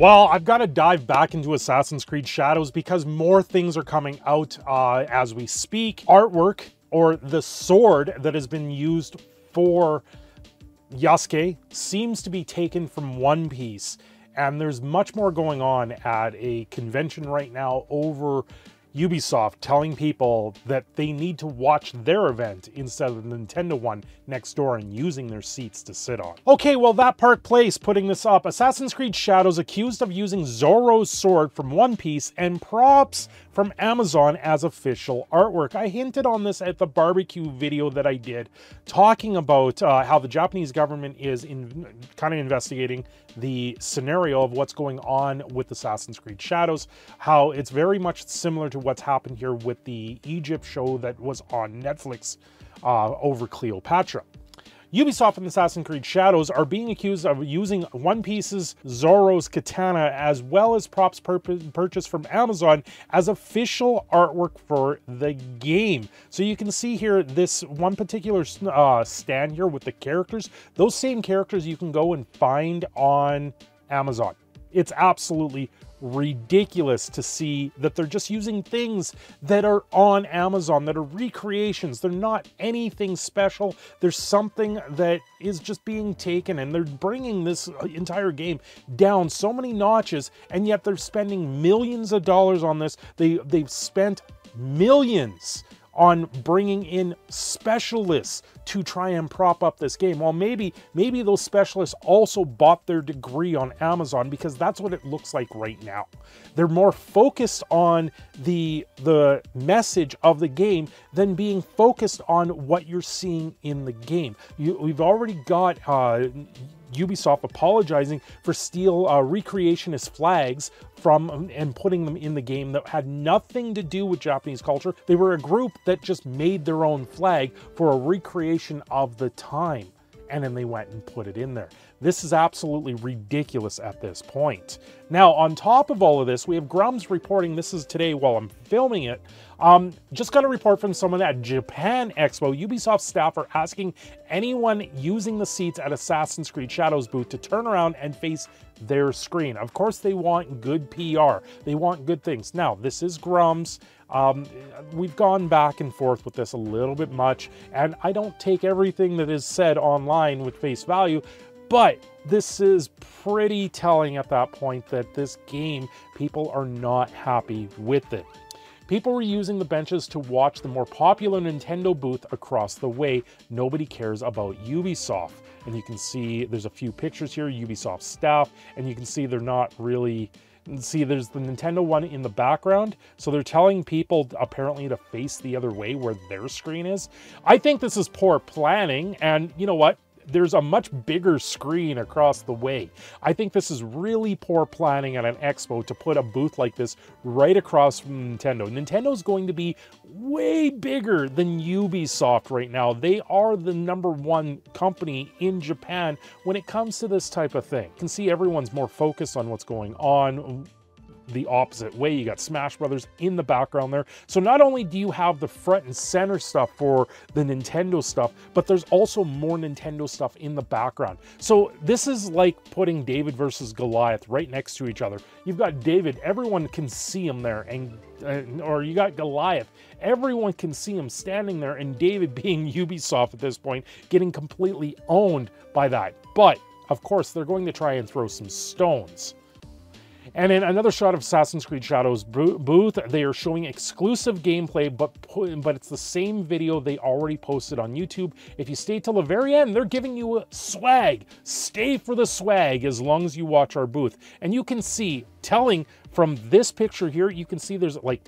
Well, I've got to dive back into Assassin's Creed Shadows because more things are coming out uh, as we speak. Artwork, or the sword that has been used for Yasuke, seems to be taken from One Piece. And there's much more going on at a convention right now over Ubisoft telling people that they need to watch their event instead of the Nintendo one next door and using their seats to sit on. Okay, well, that Park Place putting this up. Assassin's Creed Shadows accused of using Zoro's sword from One Piece and props from Amazon as official artwork. I hinted on this at the barbecue video that I did, talking about uh, how the Japanese government is in kind of investigating the scenario of what's going on with Assassin's Creed Shadows, how it's very much similar to what's happened here with the Egypt show that was on Netflix uh, over Cleopatra. Ubisoft and Assassin's Creed Shadows are being accused of using One Piece's Zoro's katana as well as props purchased from Amazon as official artwork for the game. So you can see here this one particular uh, stand here with the characters. Those same characters you can go and find on Amazon. It's absolutely ridiculous to see that they're just using things that are on Amazon, that are recreations. They're not anything special. There's something that is just being taken and they're bringing this entire game down so many notches and yet they're spending millions of dollars on this. They, they've spent millions on bringing in specialists to try and prop up this game. Well, maybe maybe those specialists also bought their degree on Amazon because that's what it looks like right now. They're more focused on the the message of the game than being focused on what you're seeing in the game. You, we've already got uh, Ubisoft apologizing for steal uh, recreationist flags from and putting them in the game that had nothing to do with Japanese culture. They were a group that just made their own flag for a recreation of the time. And then they went and put it in there. This is absolutely ridiculous at this point. Now, on top of all of this, we have Grummz reporting, this is today while I'm filming it, um, just got a report from someone at Japan Expo. Ubisoft staff are asking anyone using the seats at Assassin's Creed Shadows booth to turn around and face their screen. Of course, they want good PR. They want good things. Now, this is Grummz. Um, we've gone back and forth with this a little bit much, and I don't take everything that is said online with face value, but this is pretty telling at that point that this game, people are not happy with it. People were using the benches to watch the more popular Nintendo booth across the way. Nobody cares about Ubisoft. And you can see there's a few pictures here, Ubisoft staff, and you can see they're not really see there's the Nintendo one in the background. So they're telling people apparently to face the other way where their screen is. I think this is poor planning. And you know what? There's a much bigger screen across the way. I think this is really poor planning at an expo to put a booth like this right across from Nintendo. Nintendo's going to be way bigger than Ubisoft right now. They are the number one company in Japan when it comes to this type of thing. You can see everyone's more focused on what's going on the opposite way. You got Smash Brothers in the background there. So not only do you have the front and center stuff for the Nintendo stuff, but there's also more Nintendo stuff in the background. So this is like putting David versus Goliath right next to each other. You've got David, everyone can see him there, and uh, or you got Goliath, everyone can see him standing there, and David being Ubisoft at this point, getting completely owned by that. But of course, they're going to try and throw some stones. And in another shot of Assassin's Creed Shadows booth, they are showing exclusive gameplay, but, but it's the same video they already posted on YouTube. If you stay till the very end, they're giving you a swag. Stay for the swag as long as you watch our booth. And you can see, telling from this picture here, you can see there's like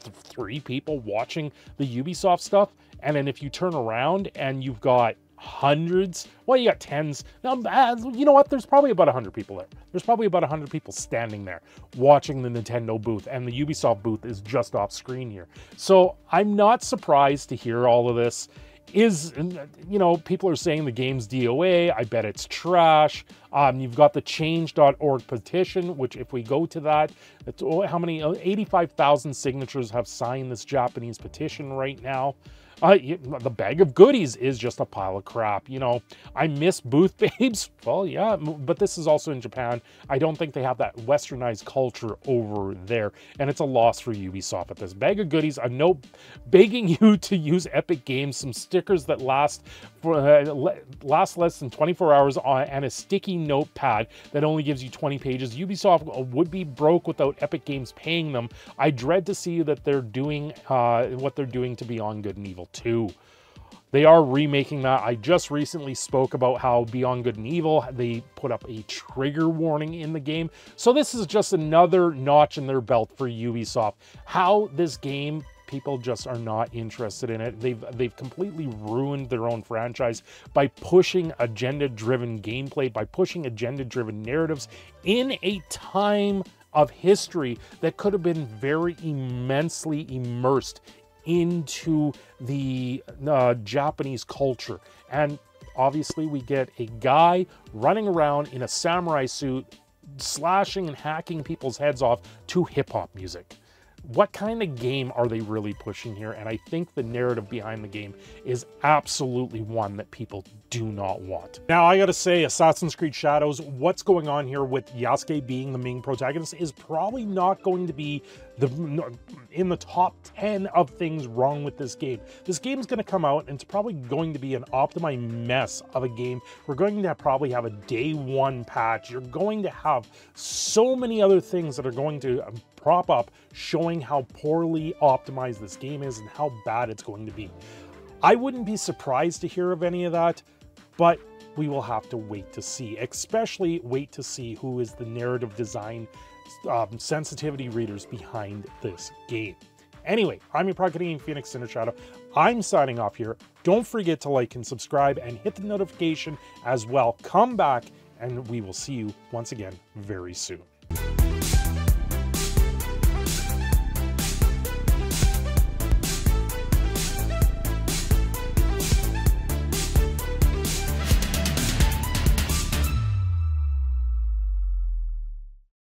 three people watching the Ubisoft stuff. And then if you turn around and you've got hundreds. Well, you got tens. You know what? There's probably about 100 people there. There's probably about 100 people standing there watching the Nintendo booth, and the Ubisoft booth is just off screen here. So I'm not surprised to hear all of this. Is, you know, people are saying the game's DOA. I bet it's trash. Um, you've got the change.org petition, which if we go to that, it's, oh, how many, 85,000 signatures have signed this Japanese petition right now. Uh, the bag of goodies is just a pile of crap. You know, I miss booth babes. Well, yeah, but this is also in Japan. I don't think they have that westernized culture over there, and it's a loss for Ubisoft this. Bag of goodies, a note begging you to use Epic Games, some stickers that last for uh, last less than 24 hours on, and a sticky notepad that only gives you 20 pages. Ubisoft would be broke without Epic Games paying them. I dread to see that they're doing uh, what they're doing to Beyond Good and Evil 2. They are remaking that. I just recently spoke about how Beyond Good and Evil, they put up a trigger warning in the game. So this is just another notch in their belt for Ubisoft. How this game people just are not interested in it. They've they've completely ruined their own franchise by pushing agenda-driven gameplay, by pushing agenda-driven narratives in a time of history that could have been very immensely immersed into the uh, Japanese culture. And obviously, we get a guy running around in a samurai suit, slashing and hacking people's heads off to hip hop music what kind of game are they really pushing here? And I think the narrative behind the game is absolutely one that people do not want. Now, I gotta say, Assassin's Creed Shadows, what's going on here with Yasuke being the main protagonist is probably not going to be the in the top 10 of things wrong with this game. This game is going to come out and it's probably going to be an optimized mess of a game. We're going to probably have a day one patch. You're going to have so many other things that are going to prop up showing how poorly optimized this game is and how bad it's going to be. I wouldn't be surprised to hear of any of that, but we will have to wait to see, especially wait to see who is the narrative design um, sensitivity readers behind this game. Anyway, I'm your Pro Canadian Phoenix Cindershadow. I'm signing off here. Don't forget to like and subscribe and hit the notification as well. Come back and we will see you once again very soon.